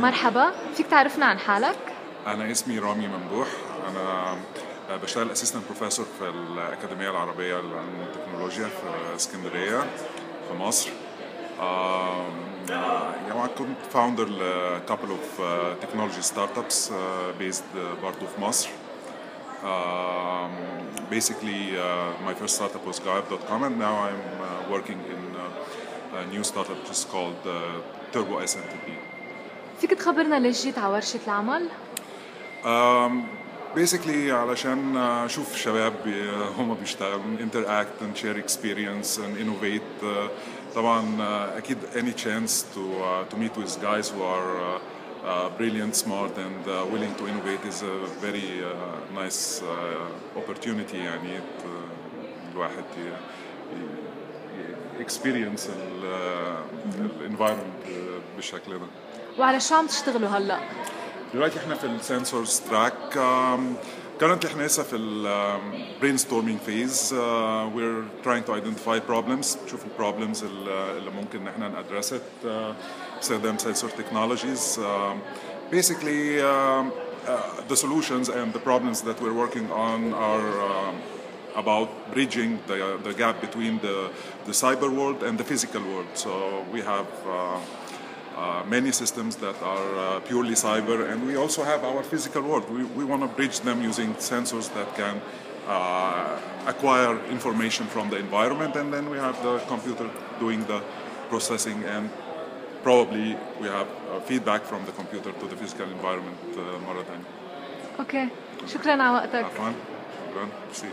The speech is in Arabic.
مرحبا فيك تعرفنا عن حالك؟ أنا اسمي رامي ممدوح أنا بشتغل assistant professor في الأكاديمية العربية للعلوم والتكنولوجيا في اسكندرية في مصر. يعني كنت founder ل couple of uh, technology startups uh, based uh, برضه في مصر. Um, basically, uh, my first startup was Gaib.com, and now I'm uh, working in uh, a new startup is called uh, Turbo SMTP. فيك تخبرنا ليش جيت على ورشة العمل؟ Um, basically علشان أشوف شباب بي- هم بيشتغلوا interact and share experience and innovate uh, طبعا uh, أكيد any chance to uh, to meet with guys who are uh, uh, brilliant, smart and uh, willing to innovate is a very uh, nice uh, opportunity يعني الواحد experience ال uh, environment uh, بالشكل ده. وعلى شو عم تشتغلوا هلا؟ دلوقتي إحنا في السنسورز تراك currently إحنا لسه في ال um, brainstorming phase uh, we're trying to identify problems نشوف ال problems ال- اللي ممكن ان إحنا ندرس uh, باستخدام sensor technologies um, basically um, uh, the solutions and the problems that we're working on are um, about bridging the, the gap between the, the cyber world and the physical world. So we have uh, uh, many systems that are uh, purely cyber, and we also have our physical world. We, we want to bridge them using sensors that can uh, acquire information from the environment, and then we have the computer doing the processing, and probably we have uh, feedback from the computer to the physical environment uh, مرة تانية. اوكي شكرا على وقتك عفوا شكرا ميرسي